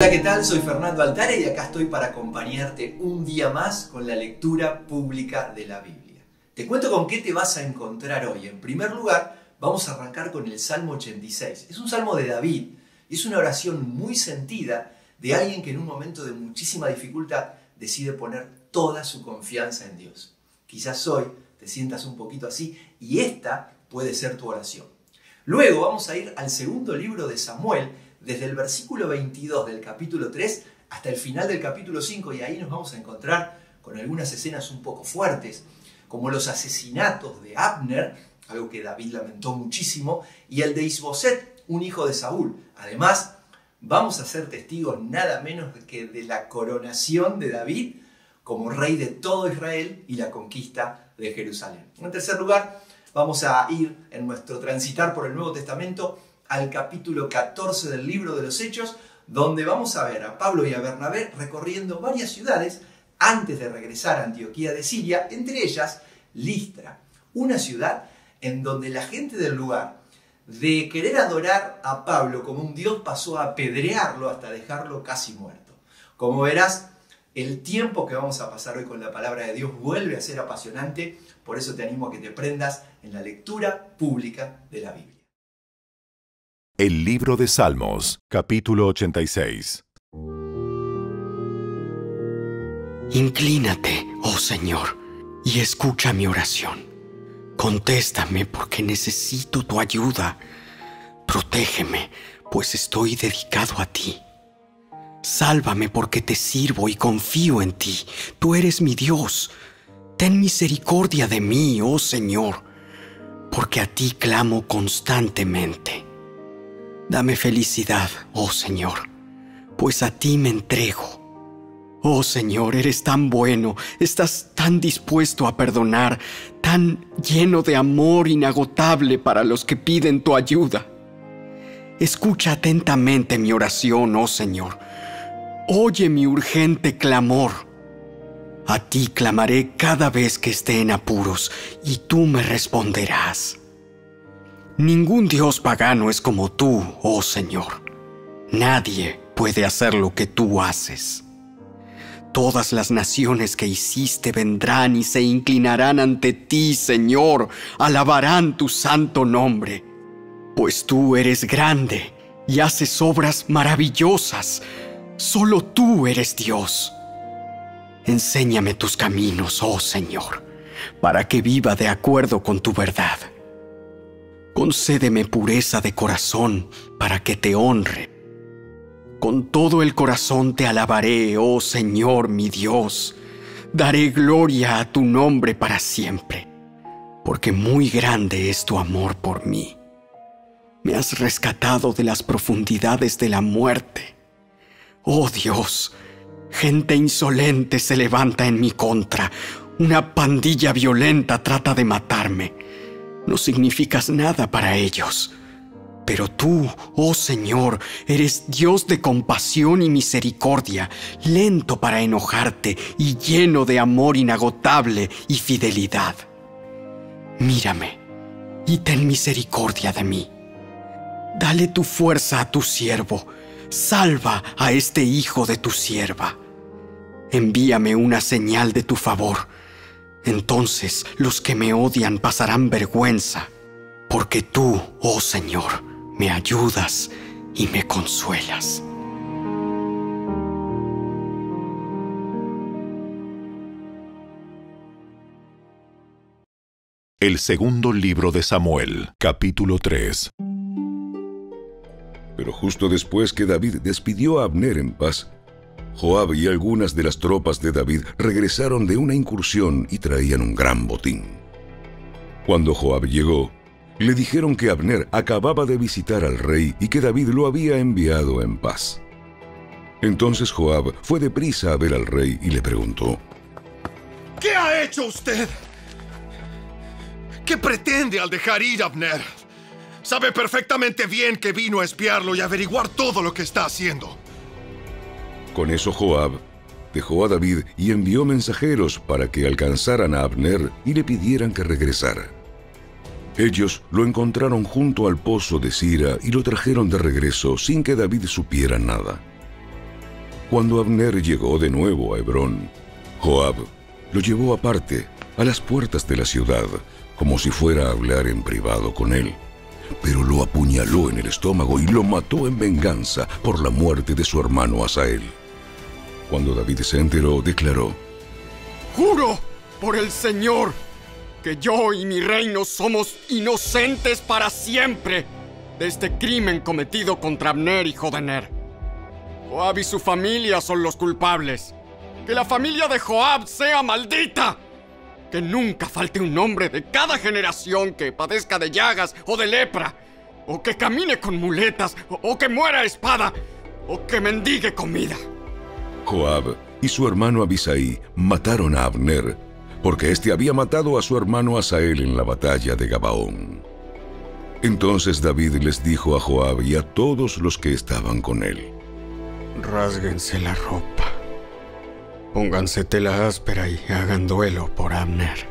Hola, ¿qué tal? Soy Fernando Altare y acá estoy para acompañarte un día más con la lectura pública de la Biblia. Te cuento con qué te vas a encontrar hoy. En primer lugar, vamos a arrancar con el Salmo 86. Es un salmo de David es una oración muy sentida de alguien que en un momento de muchísima dificultad decide poner toda su confianza en Dios. Quizás hoy te sientas un poquito así y esta puede ser tu oración. Luego vamos a ir al segundo libro de Samuel, desde el versículo 22 del capítulo 3 hasta el final del capítulo 5 y ahí nos vamos a encontrar con algunas escenas un poco fuertes, como los asesinatos de Abner, algo que David lamentó muchísimo, y el de Isboset, un hijo de Saúl. Además, vamos a ser testigos nada menos que de la coronación de David como rey de todo Israel y la conquista de Jerusalén. En tercer lugar, vamos a ir en nuestro transitar por el Nuevo Testamento al capítulo 14 del libro de los Hechos, donde vamos a ver a Pablo y a Bernabé recorriendo varias ciudades antes de regresar a Antioquía de Siria, entre ellas Listra, una ciudad en donde la gente del lugar, de querer adorar a Pablo como un dios, pasó a apedrearlo hasta dejarlo casi muerto. Como verás, el tiempo que vamos a pasar hoy con la palabra de Dios vuelve a ser apasionante, por eso te animo a que te prendas en la lectura pública de la Biblia. El libro de Salmos, capítulo 86. Inclínate, oh Señor, y escucha mi oración. Contéstame porque necesito tu ayuda. Protégeme, pues estoy dedicado a ti. Sálvame porque te sirvo y confío en ti. Tú eres mi Dios. Ten misericordia de mí, oh Señor, porque a ti clamo constantemente. Dame felicidad, oh Señor, pues a ti me entrego. Oh Señor, eres tan bueno, estás tan dispuesto a perdonar, tan lleno de amor inagotable para los que piden tu ayuda. Escucha atentamente mi oración, oh Señor. Oye mi urgente clamor. A ti clamaré cada vez que esté en apuros, y tú me responderás. Ningún dios pagano es como tú, oh Señor. Nadie puede hacer lo que tú haces. Todas las naciones que hiciste vendrán y se inclinarán ante ti, Señor, alabarán tu santo nombre, pues tú eres grande y haces obras maravillosas. Solo tú eres Dios. Enséñame tus caminos, oh Señor, para que viva de acuerdo con tu verdad. Concédeme pureza de corazón para que te honre. Con todo el corazón te alabaré, oh Señor mi Dios. Daré gloria a tu nombre para siempre, porque muy grande es tu amor por mí. Me has rescatado de las profundidades de la muerte. Oh Dios, gente insolente se levanta en mi contra. Una pandilla violenta trata de matarme no significas nada para ellos. Pero tú, oh Señor, eres Dios de compasión y misericordia, lento para enojarte y lleno de amor inagotable y fidelidad. Mírame y ten misericordia de mí. Dale tu fuerza a tu siervo, salva a este hijo de tu sierva. Envíame una señal de tu favor entonces los que me odian pasarán vergüenza, porque tú, oh Señor, me ayudas y me consuelas. El segundo libro de Samuel, capítulo 3. Pero justo después que David despidió a Abner en paz, Joab y algunas de las tropas de David regresaron de una incursión y traían un gran botín. Cuando Joab llegó, le dijeron que Abner acababa de visitar al rey y que David lo había enviado en paz. Entonces Joab fue deprisa a ver al rey y le preguntó, ¿Qué ha hecho usted? ¿Qué pretende al dejar ir a Abner? Sabe perfectamente bien que vino a espiarlo y averiguar todo lo que está haciendo. Con eso Joab dejó a David y envió mensajeros para que alcanzaran a Abner y le pidieran que regresara. Ellos lo encontraron junto al pozo de Sira y lo trajeron de regreso sin que David supiera nada. Cuando Abner llegó de nuevo a Hebrón, Joab lo llevó aparte, a las puertas de la ciudad, como si fuera a hablar en privado con él. Pero lo apuñaló en el estómago y lo mató en venganza por la muerte de su hermano Asael. Cuando David se enteró, declaró, Juro por el Señor que yo y mi reino somos inocentes para siempre de este crimen cometido contra Abner, hijo de Ner. Joab y su familia son los culpables. Que la familia de Joab sea maldita. Que nunca falte un hombre de cada generación que padezca de llagas o de lepra, o que camine con muletas, o, o que muera espada, o que mendigue comida. Joab y su hermano Abisai mataron a Abner, porque éste había matado a su hermano Asael en la batalla de Gabaón. Entonces David les dijo a Joab y a todos los que estaban con él, Rásguense la ropa, pónganse tela áspera y hagan duelo por Abner.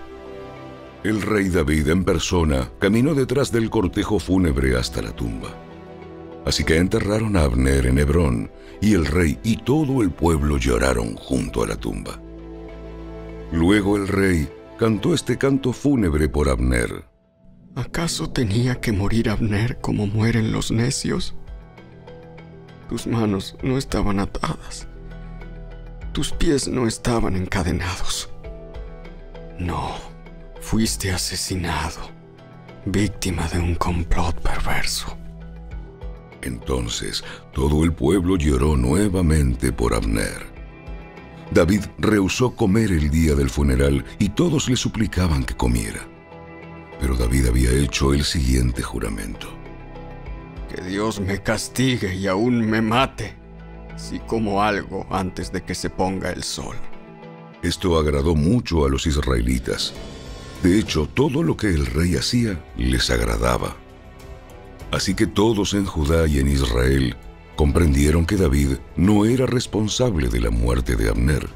El rey David en persona caminó detrás del cortejo fúnebre hasta la tumba. Así que enterraron a Abner en Hebrón, y el rey y todo el pueblo lloraron junto a la tumba. Luego el rey cantó este canto fúnebre por Abner. ¿Acaso tenía que morir Abner como mueren los necios? Tus manos no estaban atadas. Tus pies no estaban encadenados. No, fuiste asesinado, víctima de un complot perverso. Entonces todo el pueblo lloró nuevamente por Abner. David rehusó comer el día del funeral y todos le suplicaban que comiera. Pero David había hecho el siguiente juramento. Que Dios me castigue y aún me mate si como algo antes de que se ponga el sol. Esto agradó mucho a los israelitas. De hecho, todo lo que el rey hacía les agradaba. Así que todos en Judá y en Israel comprendieron que David no era responsable de la muerte de Abner.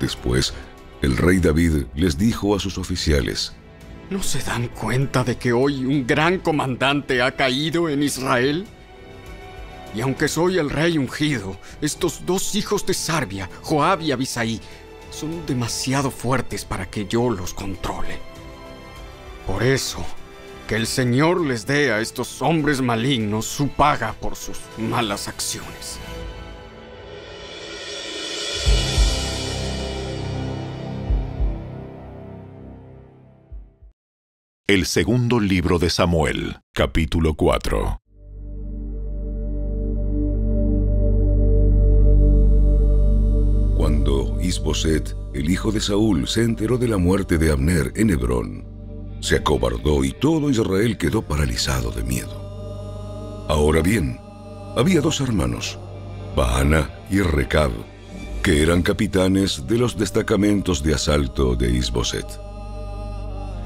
Después, el rey David les dijo a sus oficiales, ¿No se dan cuenta de que hoy un gran comandante ha caído en Israel? Y aunque soy el rey ungido, estos dos hijos de Sarbia, Joab y Abisai, son demasiado fuertes para que yo los controle. Por eso, que el Señor les dé a estos hombres malignos su paga por sus malas acciones. El segundo libro de Samuel, capítulo 4. Cuando Isboset, el hijo de Saúl, se enteró de la muerte de Abner en Hebrón, se acobardó y todo Israel quedó paralizado de miedo. Ahora bien, había dos hermanos, Baana y Recab, que eran capitanes de los destacamentos de asalto de Isboset.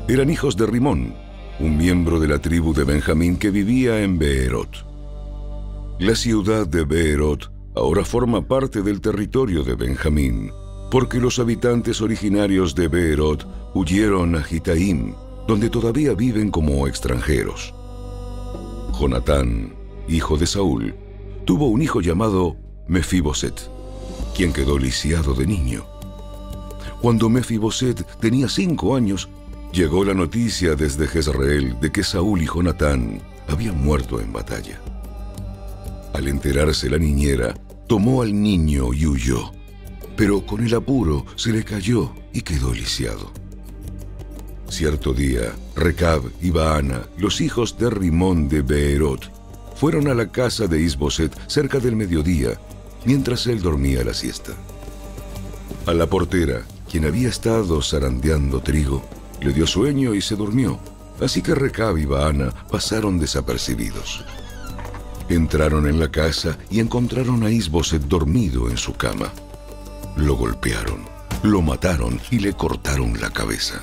Eran hijos de Rimón, un miembro de la tribu de Benjamín que vivía en Beerot. La ciudad de Beerot ahora forma parte del territorio de Benjamín, porque los habitantes originarios de Beerot huyeron a Gitaim, donde todavía viven como extranjeros. Jonatán, hijo de Saúl, tuvo un hijo llamado Mefiboset, quien quedó lisiado de niño. Cuando Mefiboset tenía cinco años, llegó la noticia desde Jezreel de que Saúl y Jonatán habían muerto en batalla. Al enterarse la niñera, tomó al niño y huyó, pero con el apuro se le cayó y quedó lisiado. Cierto día, Recab y Baana, los hijos de Rimón de Beerot, fueron a la casa de Isboset cerca del mediodía, mientras él dormía la siesta. A la portera, quien había estado zarandeando trigo, le dio sueño y se durmió, así que Recab y Baana pasaron desapercibidos. Entraron en la casa y encontraron a Isboset dormido en su cama. Lo golpearon, lo mataron y le cortaron la cabeza.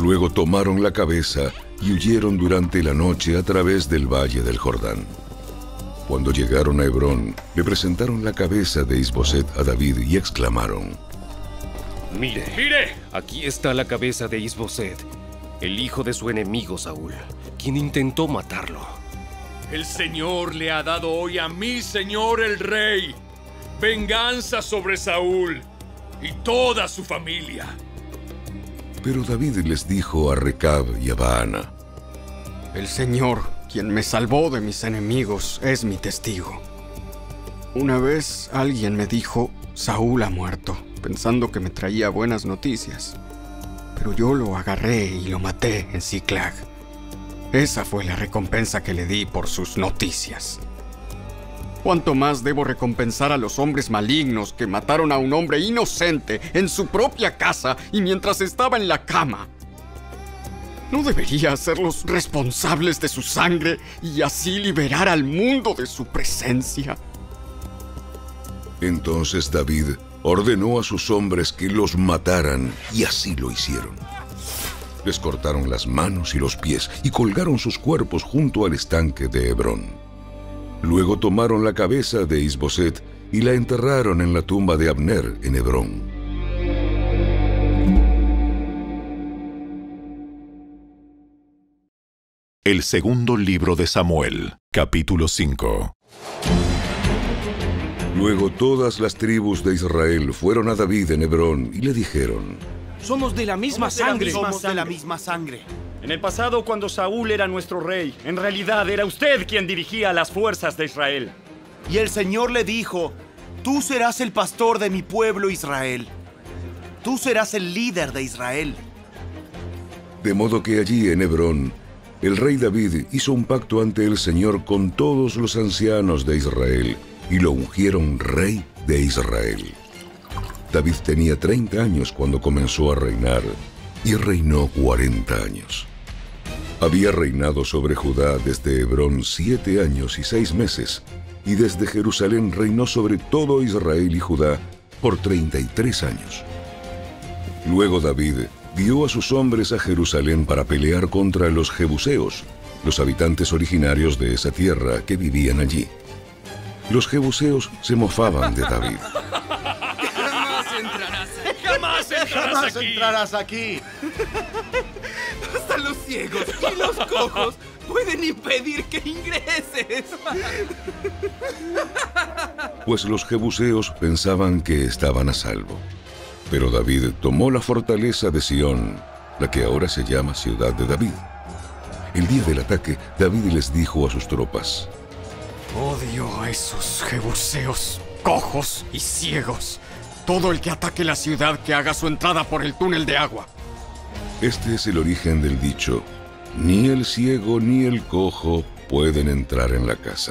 Luego tomaron la cabeza y huyeron durante la noche a través del valle del Jordán. Cuando llegaron a Hebrón, le presentaron la cabeza de Isboset a David y exclamaron, Mire, mire, aquí está la cabeza de Isboset, el hijo de su enemigo Saúl, quien intentó matarlo. El Señor le ha dado hoy a mi Señor el Rey venganza sobre Saúl y toda su familia. Pero David les dijo a Recab y a Baana, El Señor, quien me salvó de mis enemigos, es mi testigo. Una vez alguien me dijo, Saúl ha muerto, pensando que me traía buenas noticias. Pero yo lo agarré y lo maté en Ciclag. Esa fue la recompensa que le di por sus noticias. ¿Cuánto más debo recompensar a los hombres malignos que mataron a un hombre inocente en su propia casa y mientras estaba en la cama? ¿No debería hacerlos responsables de su sangre y así liberar al mundo de su presencia? Entonces David ordenó a sus hombres que los mataran y así lo hicieron. Les cortaron las manos y los pies y colgaron sus cuerpos junto al estanque de Hebrón. Luego tomaron la cabeza de Isboset y la enterraron en la tumba de Abner en Hebrón. El segundo libro de Samuel, capítulo 5. Luego todas las tribus de Israel fueron a David en Hebrón y le dijeron, Somos de la misma sangre. Somos de la misma sangre. En el pasado, cuando Saúl era nuestro rey, en realidad era usted quien dirigía las fuerzas de Israel. Y el Señor le dijo, tú serás el pastor de mi pueblo Israel. Tú serás el líder de Israel. De modo que allí en Hebrón, el rey David hizo un pacto ante el Señor con todos los ancianos de Israel y lo ungieron rey de Israel. David tenía 30 años cuando comenzó a reinar y reinó 40 años. Había reinado sobre Judá desde Hebrón siete años y seis meses, y desde Jerusalén reinó sobre todo Israel y Judá por 33 años. Luego David dio a sus hombres a Jerusalén para pelear contra los jebuseos, los habitantes originarios de esa tierra que vivían allí. Los jebuseos se mofaban de David. Jamás entrarás Jamás aquí. entrarás aquí. Hasta los ciegos y los cojos pueden impedir que ingreses. pues los jebuseos pensaban que estaban a salvo. Pero David tomó la fortaleza de Sión, la que ahora se llama Ciudad de David. El día del ataque, David les dijo a sus tropas, Odio a esos jebuseos cojos y ciegos. Todo el que ataque la ciudad que haga su entrada por el túnel de agua. Este es el origen del dicho, ni el ciego ni el cojo pueden entrar en la casa.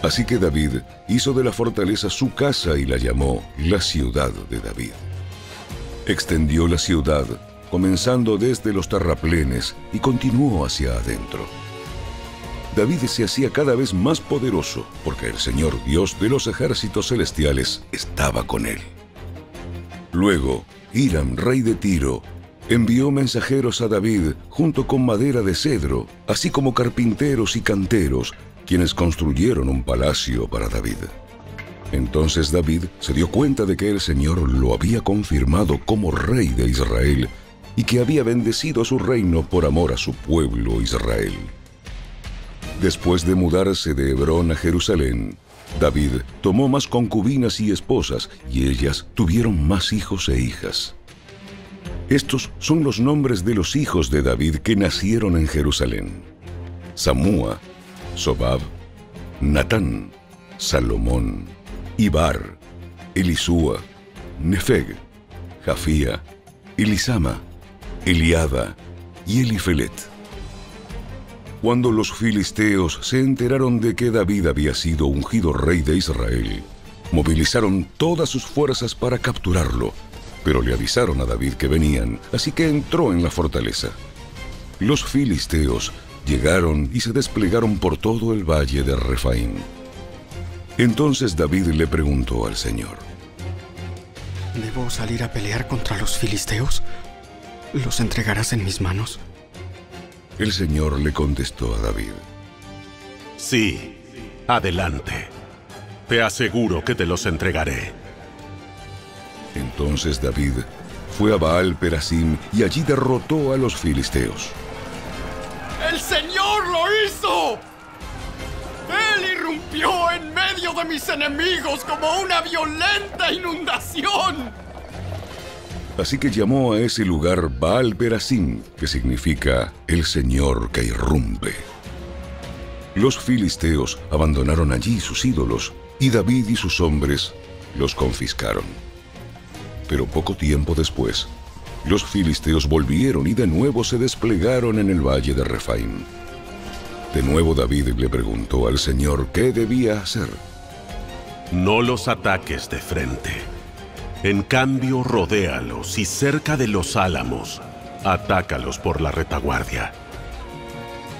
Así que David hizo de la fortaleza su casa y la llamó la ciudad de David. Extendió la ciudad, comenzando desde los terraplenes y continuó hacia adentro. David se hacía cada vez más poderoso porque el Señor Dios de los ejércitos celestiales estaba con él. Luego, Hiram, rey de Tiro, envió mensajeros a David junto con madera de cedro, así como carpinteros y canteros, quienes construyeron un palacio para David. Entonces David se dio cuenta de que el Señor lo había confirmado como rey de Israel y que había bendecido su reino por amor a su pueblo Israel. Después de mudarse de Hebrón a Jerusalén, David tomó más concubinas y esposas, y ellas tuvieron más hijos e hijas. Estos son los nombres de los hijos de David que nacieron en Jerusalén. Samúa, Sobab, Natán, Salomón, Ibar, Elisúa, Nefeg, Jafía, Elisama, Eliada y Elifelet. Cuando los filisteos se enteraron de que David había sido ungido rey de Israel, movilizaron todas sus fuerzas para capturarlo, pero le avisaron a David que venían, así que entró en la fortaleza. Los filisteos llegaron y se desplegaron por todo el valle de Refaim. Entonces David le preguntó al Señor, ¿Debo salir a pelear contra los filisteos? ¿Los entregarás en mis manos? El Señor le contestó a David, Sí, adelante. Te aseguro que te los entregaré. Entonces David fue a Baal Perasim y allí derrotó a los filisteos. ¡El Señor lo hizo! Él irrumpió en medio de mis enemigos como una violenta inundación. Así que llamó a ese lugar Baal Perasim, que significa el Señor que irrumpe. Los filisteos abandonaron allí sus ídolos y David y sus hombres los confiscaron. Pero poco tiempo después, los filisteos volvieron y de nuevo se desplegaron en el valle de Refaim. De nuevo David le preguntó al Señor qué debía hacer. No los ataques de frente. En cambio, rodéalos y cerca de los álamos, atácalos por la retaguardia.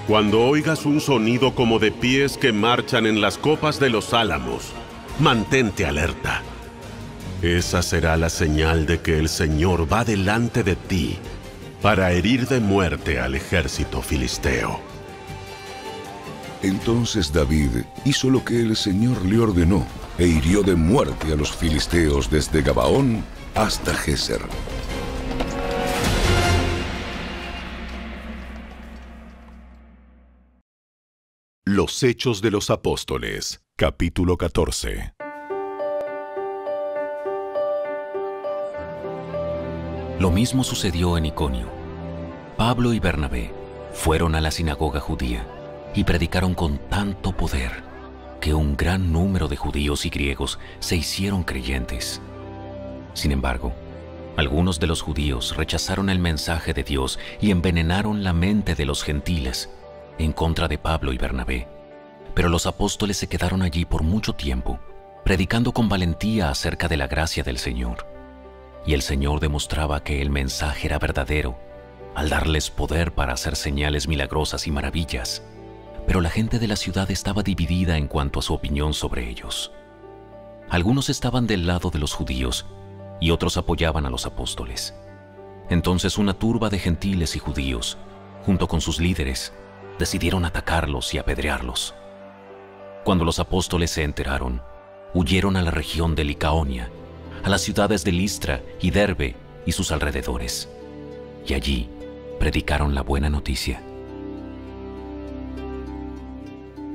Cuando oigas un sonido como de pies que marchan en las copas de los álamos, mantente alerta. Esa será la señal de que el Señor va delante de ti para herir de muerte al ejército filisteo. Entonces David hizo lo que el Señor le ordenó e hirió de muerte a los filisteos desde Gabaón hasta Geser. Los Hechos de los Apóstoles, capítulo 14. Lo mismo sucedió en Iconio. Pablo y Bernabé fueron a la sinagoga judía y predicaron con tanto poder que un gran número de judíos y griegos se hicieron creyentes. Sin embargo, algunos de los judíos rechazaron el mensaje de Dios y envenenaron la mente de los gentiles en contra de Pablo y Bernabé. Pero los apóstoles se quedaron allí por mucho tiempo, predicando con valentía acerca de la gracia del Señor. Y el Señor demostraba que el mensaje era verdadero al darles poder para hacer señales milagrosas y maravillas la gente de la ciudad estaba dividida en cuanto a su opinión sobre ellos. Algunos estaban del lado de los judíos y otros apoyaban a los apóstoles. Entonces una turba de gentiles y judíos, junto con sus líderes, decidieron atacarlos y apedrearlos. Cuando los apóstoles se enteraron, huyeron a la región de Licaonia, a las ciudades de Listra y Derbe y sus alrededores, y allí predicaron la buena noticia.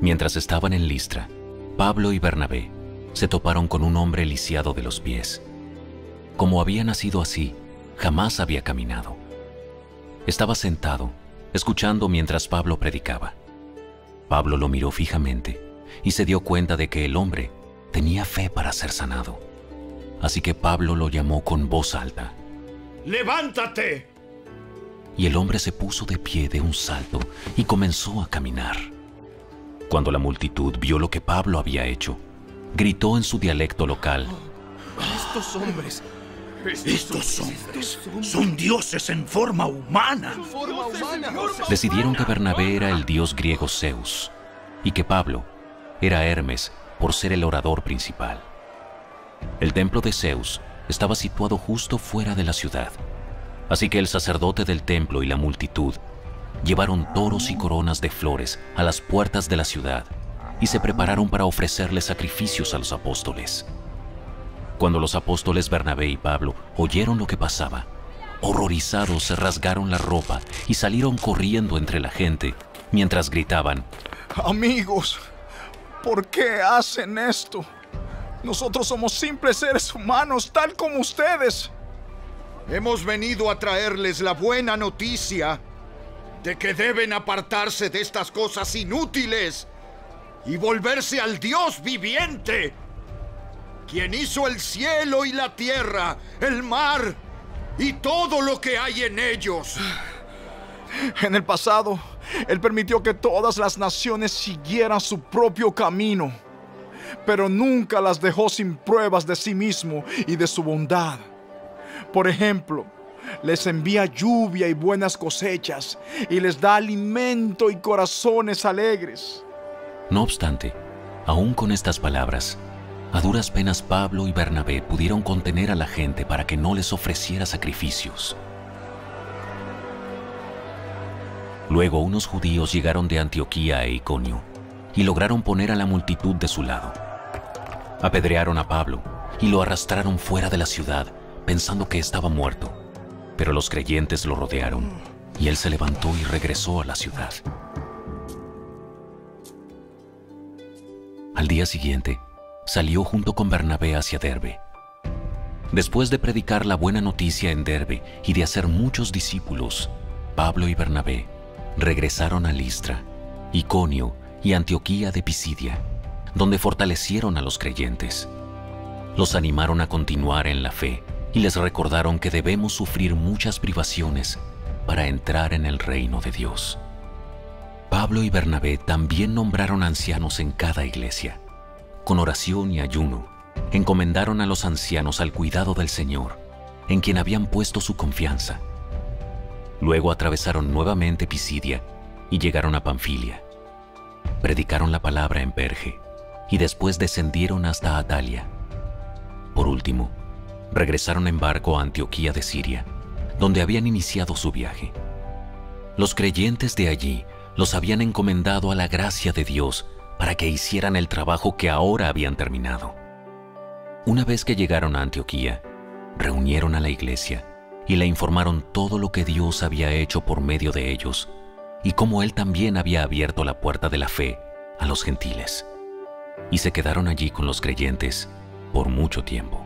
Mientras estaban en Listra, Pablo y Bernabé se toparon con un hombre lisiado de los pies. Como había nacido así, jamás había caminado. Estaba sentado, escuchando mientras Pablo predicaba. Pablo lo miró fijamente y se dio cuenta de que el hombre tenía fe para ser sanado. Así que Pablo lo llamó con voz alta. ¡Levántate! Y el hombre se puso de pie de un salto y comenzó a caminar. Cuando la multitud vio lo que Pablo había hecho, gritó en su dialecto local. Estos hombres... Estos hombres son dioses en forma humana. Decidieron que Bernabé era el dios griego Zeus y que Pablo era Hermes por ser el orador principal. El templo de Zeus estaba situado justo fuera de la ciudad, así que el sacerdote del templo y la multitud llevaron toros y coronas de flores a las puertas de la ciudad y se prepararon para ofrecerle sacrificios a los apóstoles. Cuando los apóstoles Bernabé y Pablo oyeron lo que pasaba, horrorizados se rasgaron la ropa y salieron corriendo entre la gente mientras gritaban, Amigos, ¿por qué hacen esto? Nosotros somos simples seres humanos, tal como ustedes. Hemos venido a traerles la buena noticia de que deben apartarse de estas cosas inútiles y volverse al Dios viviente, quien hizo el cielo y la tierra, el mar y todo lo que hay en ellos. En el pasado, Él permitió que todas las naciones siguieran su propio camino, pero nunca las dejó sin pruebas de sí mismo y de su bondad. Por ejemplo, les envía lluvia y buenas cosechas, y les da alimento y corazones alegres. No obstante, aún con estas palabras, a duras penas Pablo y Bernabé pudieron contener a la gente para que no les ofreciera sacrificios. Luego unos judíos llegaron de Antioquía e Iconio y lograron poner a la multitud de su lado. Apedrearon a Pablo y lo arrastraron fuera de la ciudad pensando que estaba muerto. Pero los creyentes lo rodearon y él se levantó y regresó a la ciudad. Al día siguiente, salió junto con Bernabé hacia Derbe. Después de predicar la buena noticia en Derbe y de hacer muchos discípulos, Pablo y Bernabé regresaron a Listra, Iconio y Antioquía de Pisidia, donde fortalecieron a los creyentes. Los animaron a continuar en la fe y les recordaron que debemos sufrir muchas privaciones para entrar en el reino de Dios. Pablo y Bernabé también nombraron ancianos en cada iglesia. Con oración y ayuno, encomendaron a los ancianos al cuidado del Señor, en quien habían puesto su confianza. Luego atravesaron nuevamente Pisidia y llegaron a Panfilia. Predicaron la palabra en Perge y después descendieron hasta Atalia. Por último, regresaron en barco a Antioquía de Siria, donde habían iniciado su viaje. Los creyentes de allí los habían encomendado a la gracia de Dios para que hicieran el trabajo que ahora habían terminado. Una vez que llegaron a Antioquía, reunieron a la iglesia y le informaron todo lo que Dios había hecho por medio de ellos y cómo Él también había abierto la puerta de la fe a los gentiles. Y se quedaron allí con los creyentes por mucho tiempo.